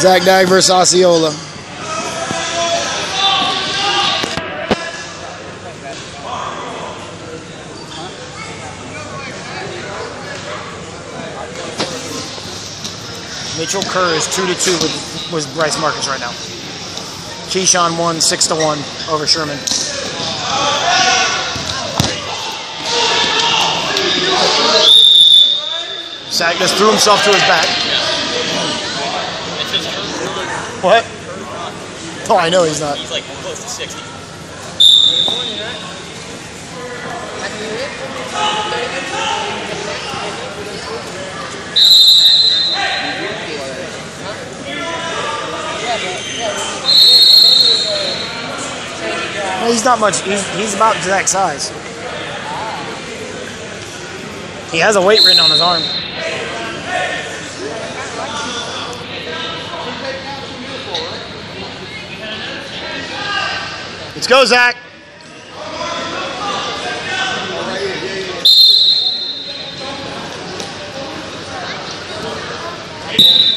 Zach Dag versus Osceola. Mitchell Kerr is two to two with, with Bryce Marcus right now. Keyshawn won six to one over Sherman. Sack just threw himself to his back. What? Oh, I know he's not. He's like close to 60. Well, he's not much. He's, he's about that size. He has a weight written on his arm. Let's go, Zach. Yeah.